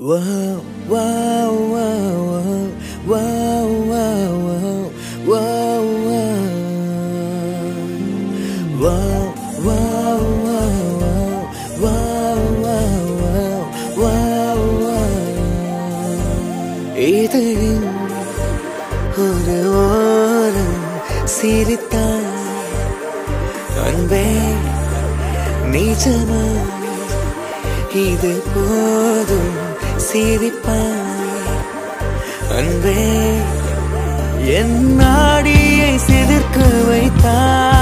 哇哇哇哇哇哇哇哇哇哇哇哇哇！இதயம் ஒரு ஓரம் சிரித்தான் அன்பே நிஜமா இது போதும் சிரிப்பாய் அன்பே என் நாடியை சிலிர்க்க வைத்தாய்.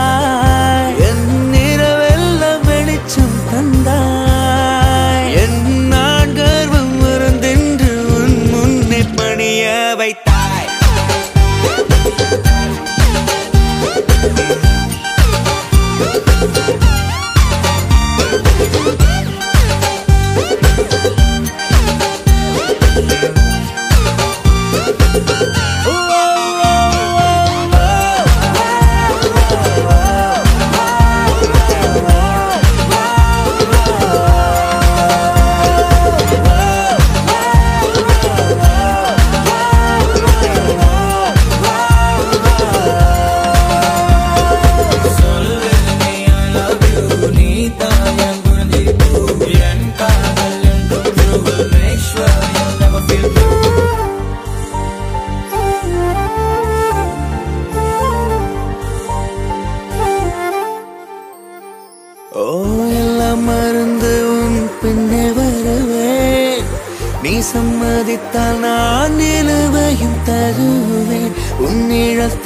தருவேன் உன் நிழல்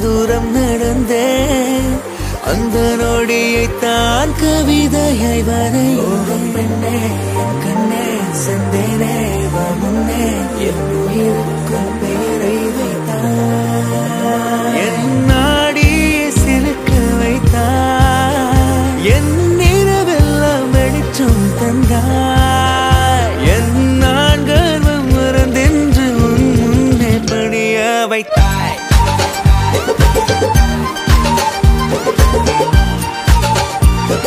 தூரம் நடந்தேன். அந்த நொடியை தான் கவிதையை வரைந்தேன். பெண்ணே கண்ணே செந்தேனே வா முன்னே. என் உயிருக்கும் பேரை வைத்தான்.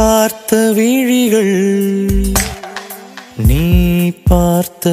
பார்த்த விழிகள் நீ பார்த்த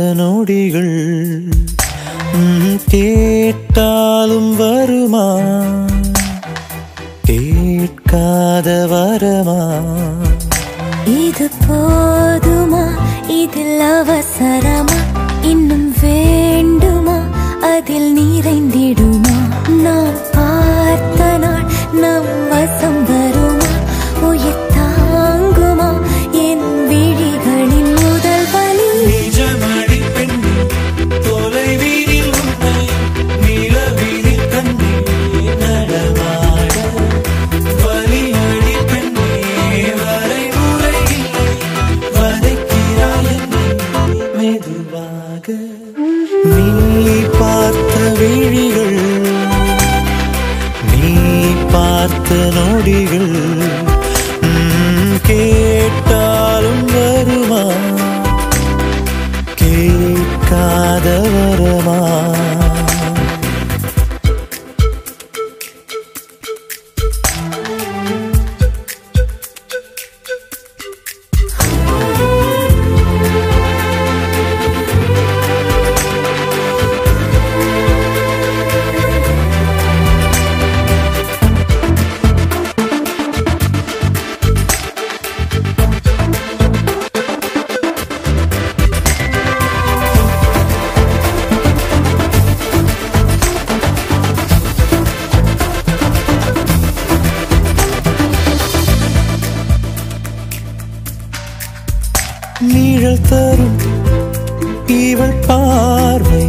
இவள் பார்வை.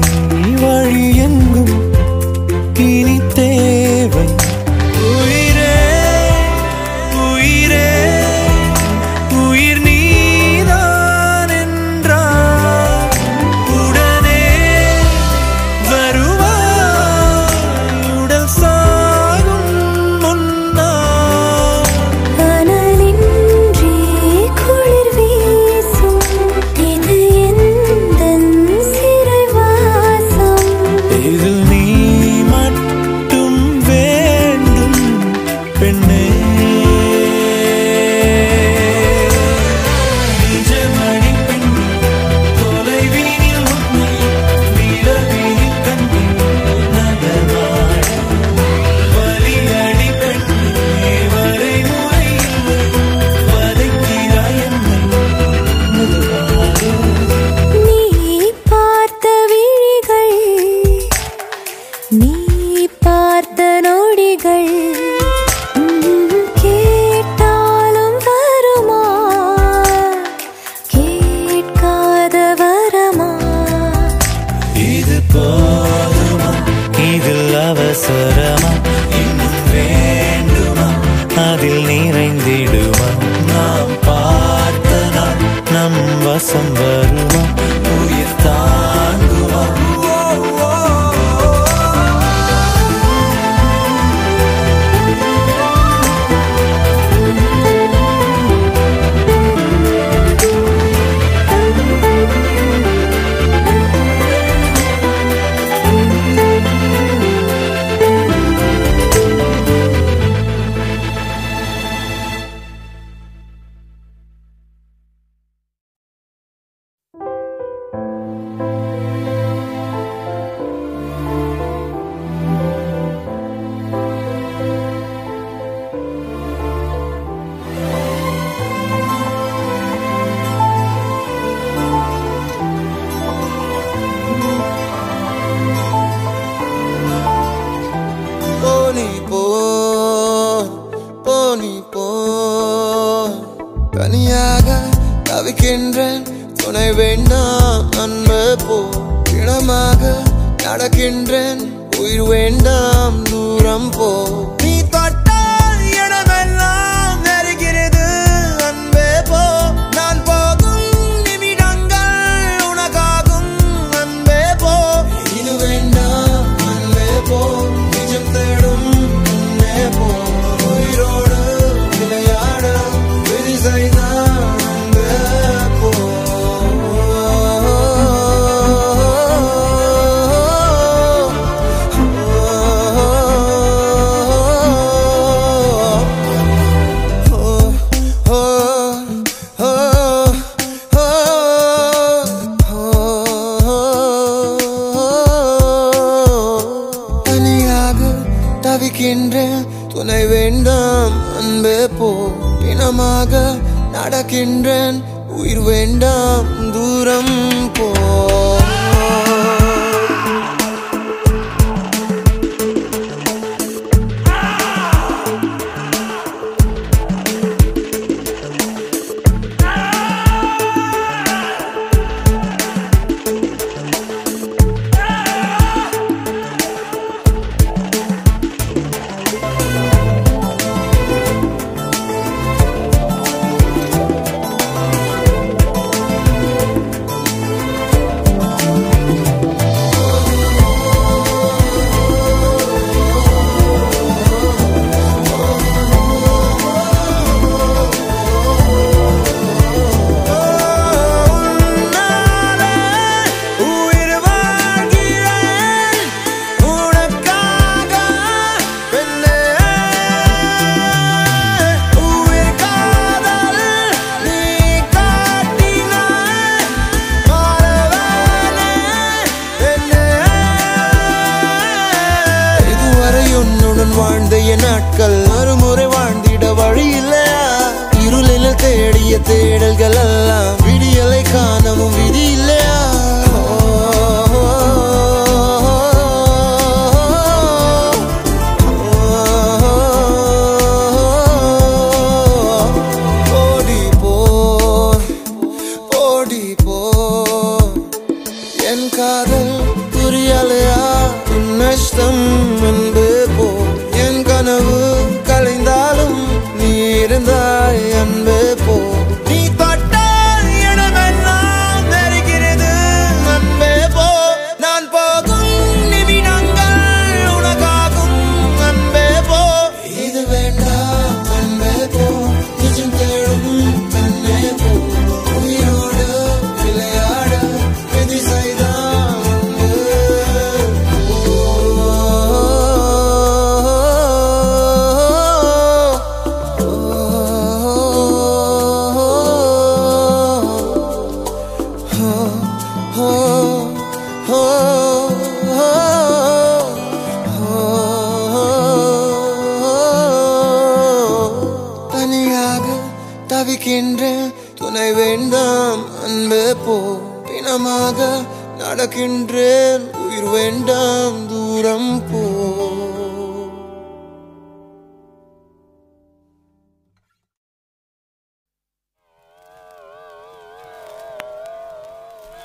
நடக்கின்றேன் துணை வேணா அன்பு போ. திடமாக நடக்கின்றேன். உயிர் வேண்டாம் தூரம் போ.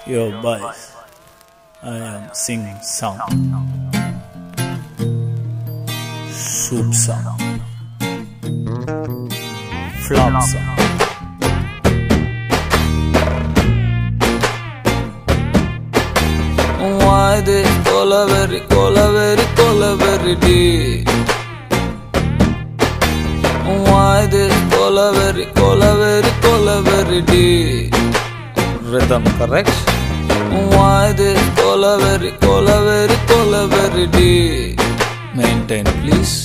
your voice. I am singing song, soup song, flop song. Why this collavery, collavery, collavery day? Why this collavery, collavery, collavery day? Rhythm correct? Why this கொலவெறி கொலவெறி கொலவெறி D maintain please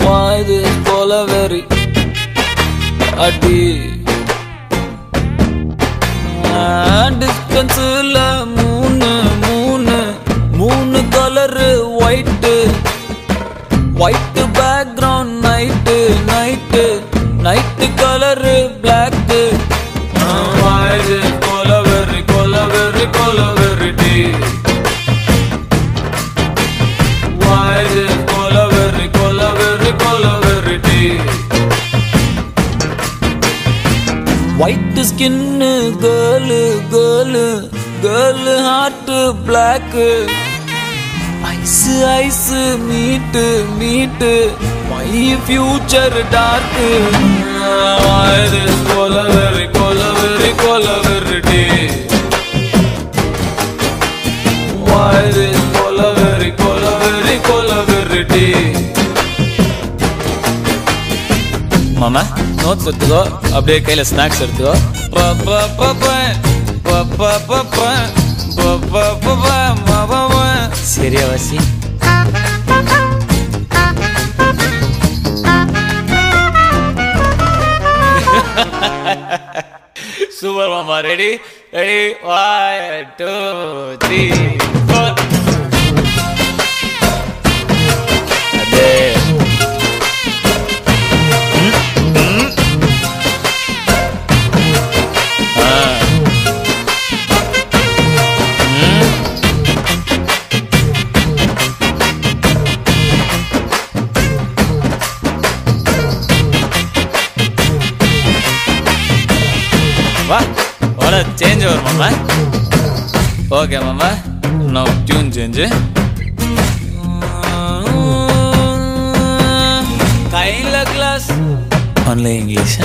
Why this கொலவெறி அடி. டிஸ்டன்ஸில் மூணு மூணு மூணு colour white white background night night night colour black white skin girl girl girl heart block ice ice மீட்டு meet my future torque கொலவெறி கொலவெறி கொலவெறி D கொலவெறி கொலவெறி கொலவெறி D மாமா notes எடுத்துக்கோ அப்படியே கையில் ஸ்நாக்ஸ் எடுத்துக்கோ சரியா வாசி சூப்பர் மாமா ready ready one two three four மாமா. வர சேஞ்ச் வரும் மாமா. ஓகே மாமா. நோ டியூன் சேஞ்சு கையில் கிளாஸ் ஒன்லி இங்கிலீஷ்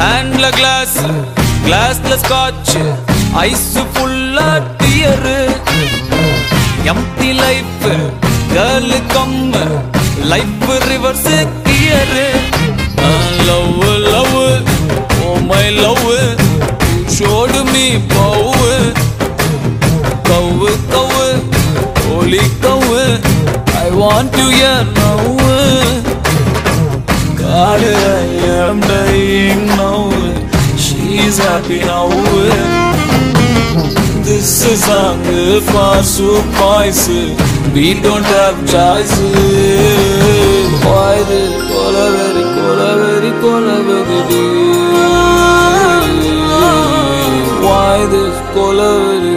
ஹேண்ட்ல கிளாஸ் கிளாஸ்ல ஸ்காட்ச் ஐஸ் ஃபுல்லா dear empty life girl gum life reverse gear love love. Oh my love. Showed me பவு. கவு கவு. ஒலி கவு. I want you A now காடு I am dying now she is happy now this is hunger for. We don't have choices. Why the color கொலவெறி கொலவெறி Why this கொலவெறி